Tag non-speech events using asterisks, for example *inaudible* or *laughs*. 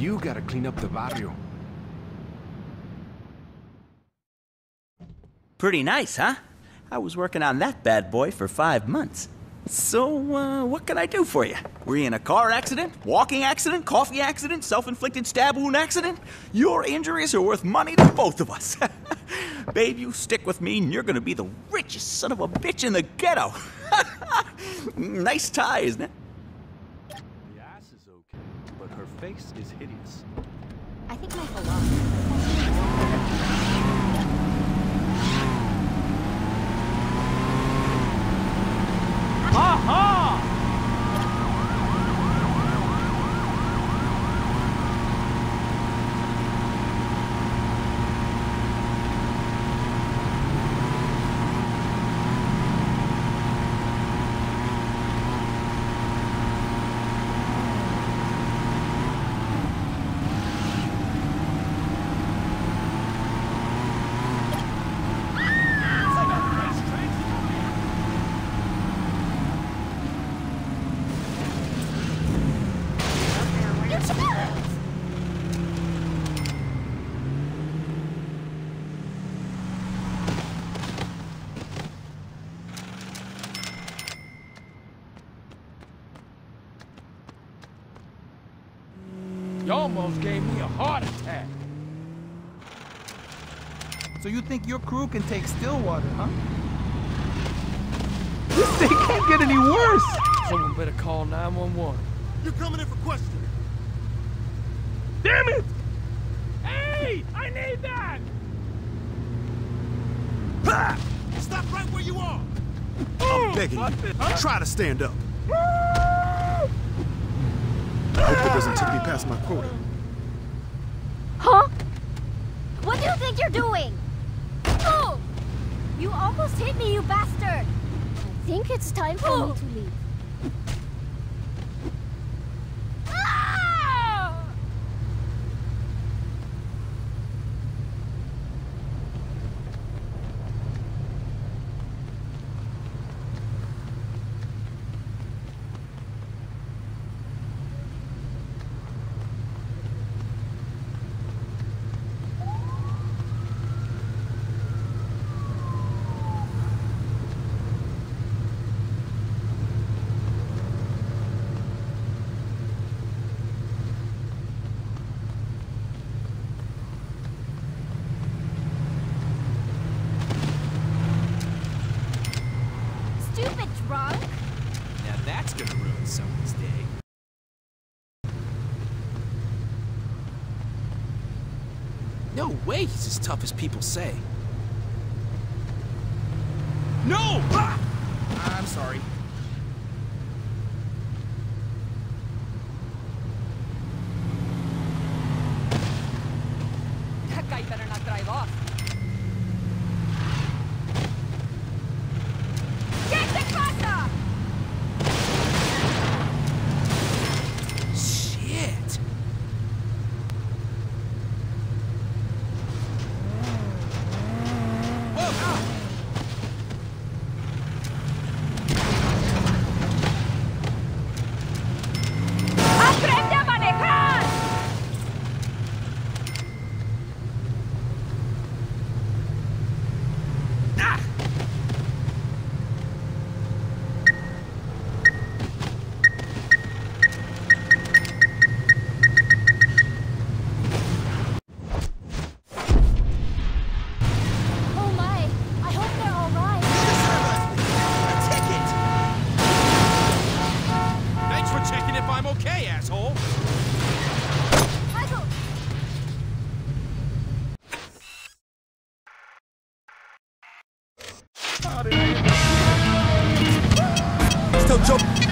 You gotta clean up the barrio. Pretty nice, huh? I was working on that bad boy for five months. So, uh, what can I do for you? Were you in a car accident, walking accident, coffee accident, self inflicted stab wound accident? Your injuries are worth money to both of us. *laughs* Babe, you stick with me and you're gonna be the richest son of a bitch in the ghetto. *laughs* nice tie, isn't it? Face is hideous. I think my philosophy. You almost gave me a heart attack. So you think your crew can take Stillwater, huh? *laughs* This thing can't get any worse! Someone better call 911. You're coming in for questioning. Damn it! Hey! I need that! Stop right where you are! I'm begging you. Try to stand up. I hope that doesn't take me past my quota. Huh? What do you think you're doing? Oh! You almost hit me, you bastard! I think it's time for me to oh! leave. Someone's day. No way he's as tough as people say. No! Ah! I'm sorry. Still jump.